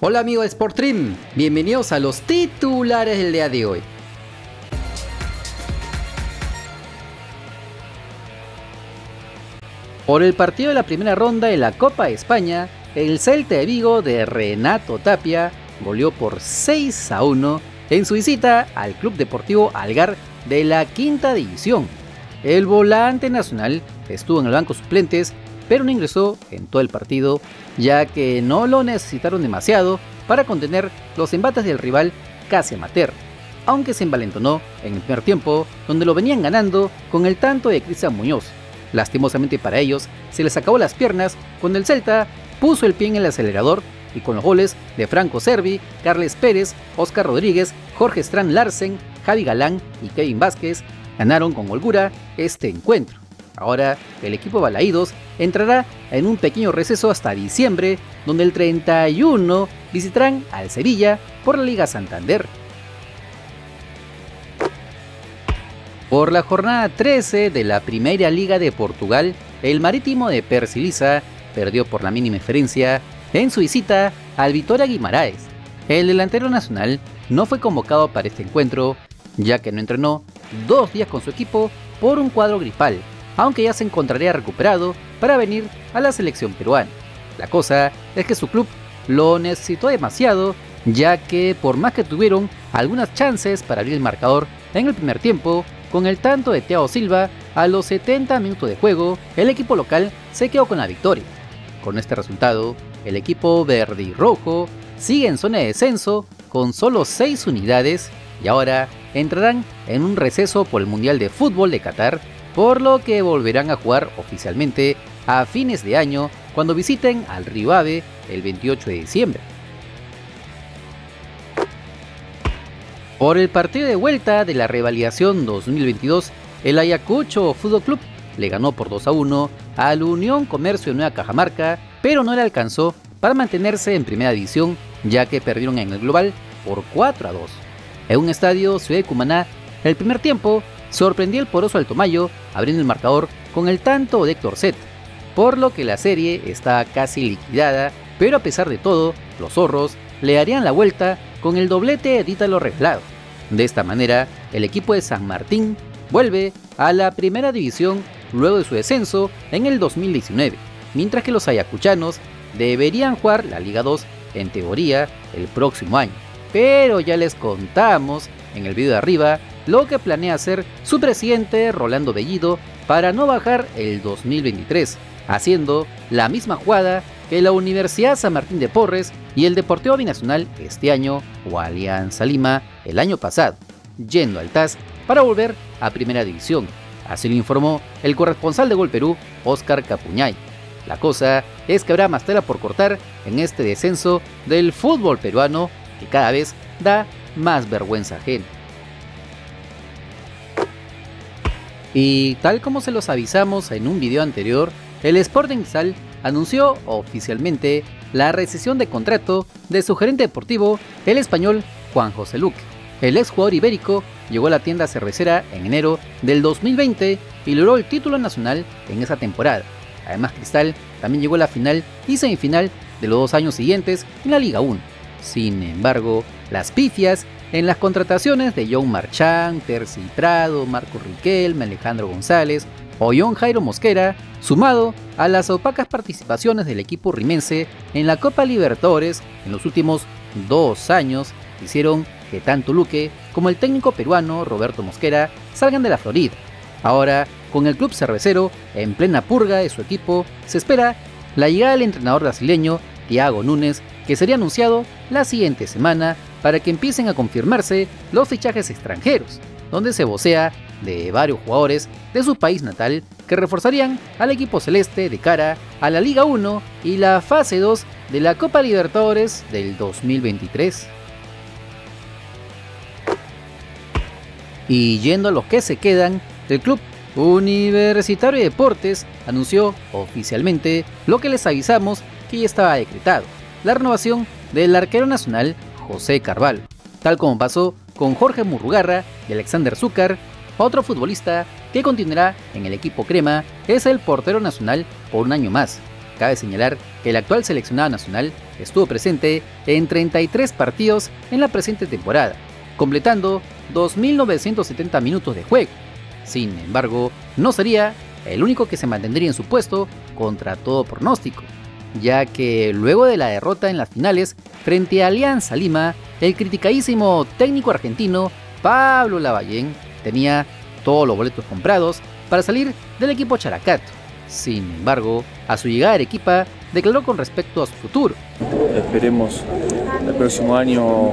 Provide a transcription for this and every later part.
Hola amigos de Sportstream, bienvenidos a los titulares del día de hoy. Por el partido de la primera ronda de la Copa de España, el Celta de Vigo de Renato Tapia goleó por 6 a 1 en su visita al Club Deportivo Algar de la quinta división. El volante nacional estuvo en el banco suplentes pero no ingresó en todo el partido, ya que no lo necesitaron demasiado para contener los embates del rival casi amateur, aunque se envalentonó en el primer tiempo, donde lo venían ganando con el tanto de Cristian Muñoz. Lastimosamente para ellos, se les acabó las piernas cuando el Celta puso el pie en el acelerador y con los goles de Franco Servi, Carles Pérez, Oscar Rodríguez, Jorge Strand Larsen, Javi Galán y Kevin Vázquez ganaron con holgura este encuentro. Ahora el equipo Balaídos entrará en un pequeño receso hasta diciembre, donde el 31 visitarán al Sevilla por la Liga Santander. Por la jornada 13 de la Primera Liga de Portugal, el Marítimo de Persiliza perdió por la mínima diferencia en su visita al Vitoria Guimaraes. El delantero nacional no fue convocado para este encuentro, ya que no entrenó dos días con su equipo por un cuadro gripal aunque ya se encontraría recuperado para venir a la selección peruana. La cosa es que su club lo necesitó demasiado, ya que por más que tuvieron algunas chances para abrir el marcador en el primer tiempo, con el tanto de Thiago Silva, a los 70 minutos de juego, el equipo local se quedó con la victoria. Con este resultado, el equipo verde y rojo sigue en zona de descenso con solo 6 unidades y ahora entrarán en un receso por el Mundial de Fútbol de Qatar por lo que volverán a jugar oficialmente a fines de año cuando visiten al Río Ave el 28 de diciembre. Por el partido de vuelta de la revalidación 2022, el Ayacucho Fútbol Club le ganó por 2 a 1 al Unión Comercio de Nueva Cajamarca, pero no le alcanzó para mantenerse en primera división, ya que perdieron en el global por 4 a 2. En un estadio Ciudad de Cumaná, el primer tiempo sorprendió el poroso Altomayo abriendo el marcador con el tanto de Héctor Set, por lo que la serie está casi liquidada, pero a pesar de todo, los zorros le harían la vuelta con el doblete de Ítalo Reglado. De esta manera, el equipo de San Martín vuelve a la primera división luego de su descenso en el 2019, mientras que los ayacuchanos deberían jugar la Liga 2 en teoría el próximo año. Pero ya les contamos en el video de arriba lo que planea hacer su presidente Rolando Bellido para no bajar el 2023, haciendo la misma jugada que la Universidad San Martín de Porres y el Deportivo Binacional este año o Alianza Lima el año pasado, yendo al TAS para volver a Primera División. Así lo informó el corresponsal de Gol Perú, Oscar Capuñay. La cosa es que habrá más tela por cortar en este descenso del fútbol peruano que cada vez da más vergüenza ajena. Y tal como se los avisamos en un video anterior, el Sporting Sal anunció oficialmente la recesión de contrato de su gerente deportivo, el español Juan José Luque. El ex jugador ibérico llegó a la tienda cervecera en enero del 2020 y logró el título nacional en esa temporada. Además, Cristal también llegó a la final y semifinal de los dos años siguientes en la Liga 1. Sin embargo, las pifias en las contrataciones de John Marchand, Terci Prado, Marco Riquelme, Alejandro González o John Jairo Mosquera, sumado a las opacas participaciones del equipo rimense en la Copa Libertadores en los últimos dos años, hicieron que tanto Luque como el técnico peruano Roberto Mosquera salgan de la Florida. Ahora, con el club cervecero en plena purga de su equipo, se espera la llegada del entrenador brasileño Thiago Núñez, que sería anunciado la siguiente semana para que empiecen a confirmarse los fichajes extranjeros, donde se vocea de varios jugadores de su país natal que reforzarían al equipo celeste de cara a la Liga 1 y la fase 2 de la Copa Libertadores del 2023. Y yendo a los que se quedan, el club Universitario de Deportes anunció oficialmente lo que les avisamos que ya estaba decretado, la renovación del arquero nacional José Carvalho, tal como pasó con Jorge Murrugarra y Alexander Zúcar, otro futbolista que continuará en el equipo crema es el portero nacional por un año más. Cabe señalar que el actual seleccionado nacional estuvo presente en 33 partidos en la presente temporada, completando 2.970 minutos de juego. Sin embargo, no sería el único que se mantendría en su puesto contra todo pronóstico, ya que luego de la derrota en las finales frente a Alianza Lima, el criticadísimo técnico argentino Pablo Lavallén tenía todos los boletos comprados para salir del equipo Characato. Sin embargo, a su llegada a Arequipa, declaró con respecto a su futuro. Esperemos el próximo año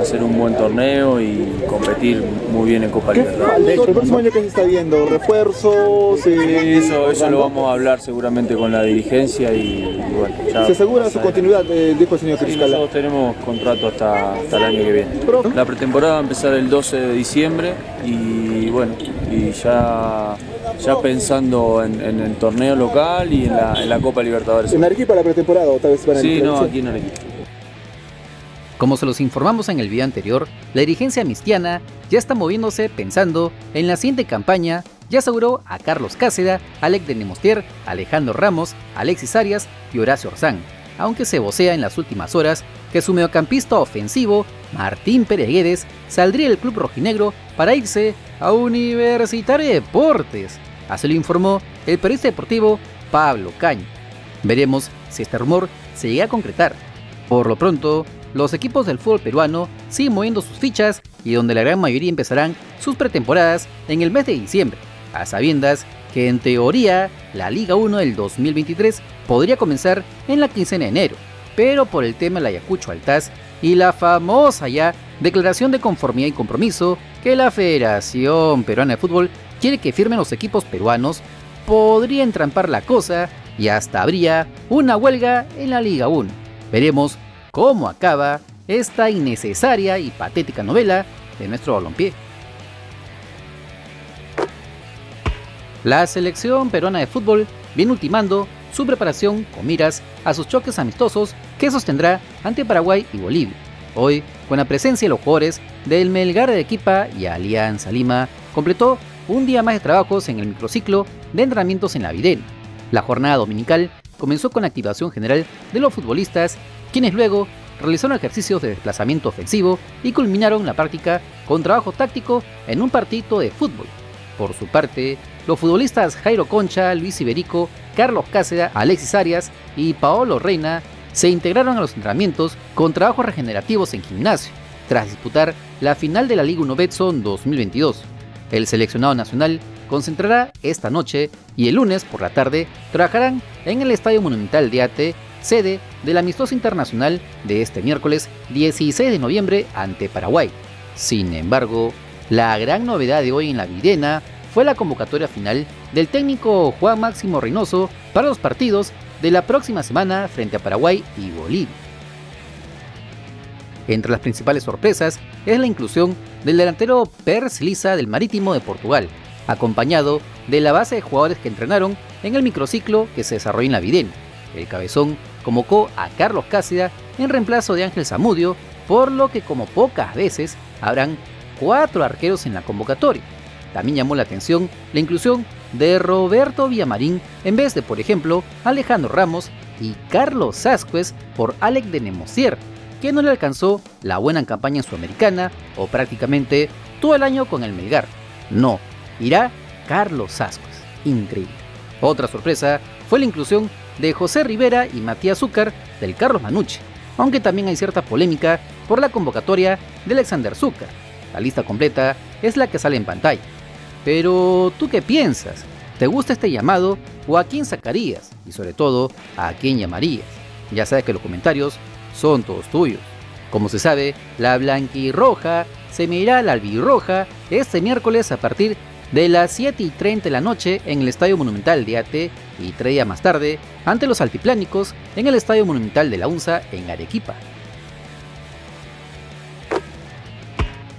hacer un buen torneo y competir muy bien en Copa Libertadores. ¿El próximo año qué se está viendo? ¿Refuerzos? Eh, eso, eso lo vamos a hablar seguramente con la dirigencia y, bueno. Ya ¿Se asegura su continuidad, eh, dijo el señor sí, nosotros tenemos contrato hasta, hasta el año que viene. La pretemporada va a empezar el 12 de diciembre y bueno, y ya ya pensando en, el torneo local y en la, Copa Libertadores. ¿En Arequipa la pretemporada o tal vez van a Sí, no, aquí en Arequipa. Como se los informamos en el video anterior, la dirigencia mistiana ya está moviéndose pensando en la siguiente campaña ya aseguró a Carlos Cáceda, Alec de Nemostier, Alejandro Ramos, Alexis Arias y Horacio Orzán, aunque se vocea en las últimas horas que su mediocampista ofensivo, Martín Pérez Guedes, saldría del club rojinegro para irse a Universitario de Deportes. Así lo informó el periodista deportivo Pablo Caño. Veremos si este rumor se llega a concretar. Por lo pronto, los equipos del fútbol peruano siguen moviendo sus fichas y donde la gran mayoría empezarán sus pretemporadas en el mes de diciembre, a sabiendas que en teoría la Liga 1 del 2023 podría comenzar en la quincena de enero, pero por el tema del Ayacucho Altaz y la famosa ya declaración de conformidad y compromiso que la Federación Peruana de Fútbol quiere que firmen los equipos peruanos, podría entrampar la cosa y hasta habría una huelga en la Liga 1. Veremos cómo acaba esta innecesaria y patética novela de nuestro balompié. La selección peruana de fútbol viene ultimando su preparación con miras a sus choques amistosos que sostendrá ante Paraguay y Bolivia. Hoy, con la presencia de los jugadores del Melgar de Equipa y Alianza Lima, completó un día más de trabajos en el microciclo de entrenamientos en la Videna. La jornada dominical comenzó con la activación general de los futbolistas, quienes luego realizaron ejercicios de desplazamiento ofensivo y culminaron la práctica con trabajo táctico en un partido de fútbol. Por su parte, los futbolistas Jairo Concha, Luis Iberico, Carlos Cáceres, Alexis Arias y Paolo Reina se integraron a los entrenamientos con trabajos regenerativos en gimnasio, tras disputar la final de la Liga 1 Betson 2022. El seleccionado nacional concentrará esta noche y el lunes por la tarde trabajarán en el Estadio Monumental de Ate, sede del amistoso internacional de este miércoles 16 de noviembre ante Paraguay. Sin embargo, la gran novedad de hoy en la Videna fue la convocatoria final del técnico Juan Máximo Reynoso para los partidos de la próxima semana frente a Paraguay y Bolivia. Entre las principales sorpresas es la inclusión del delantero Pers Lisa del Marítimo de Portugal, acompañado de la base de jugadores que entrenaron en el microciclo que se desarrolló en la Videna. El cabezón convocó a Carlos Cáceres en reemplazo de Ángel Zamudio, por lo que como pocas veces habrán cuatro arqueros en la convocatoria. También llamó la atención la inclusión de Roberto Villamarín en vez de, por ejemplo, Alejandro Ramos y Carlos Sasquez por Alec de Nemosier, que no le alcanzó la buena campaña sudamericana o prácticamente todo el año con el Melgar. No, irá Carlos Sasquez. Increíble. Otra sorpresa fue la inclusión de José Rivera y Matías Zúcar del Carlos Manucci, aunque también hay cierta polémica por la convocatoria de Alexander Zúcar. La lista completa es la que sale en pantalla. Pero, ¿tú qué piensas? ¿Te gusta este llamado o a quién sacarías? Y sobre todo, ¿a quién llamarías? Ya sabes que los comentarios son todos tuyos. Como se sabe, la blanquirroja se medirá a la albirroja este miércoles a partir de las 7 y 30 de la noche en el Estadio Monumental de AT y tres días más tarde ante los altiplánicos en el Estadio Monumental de la UNSA en Arequipa.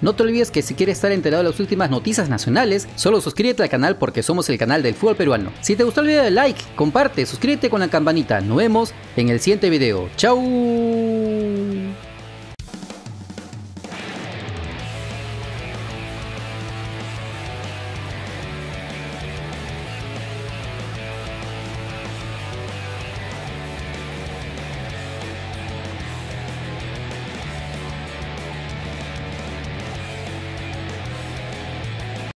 No te olvides que si quieres estar enterado de las últimas noticias nacionales, solo suscríbete al canal porque somos el canal del fútbol peruano. Si te gustó el video, like, comparte, suscríbete con la campanita. Nos vemos en el siguiente video. ¡Chao!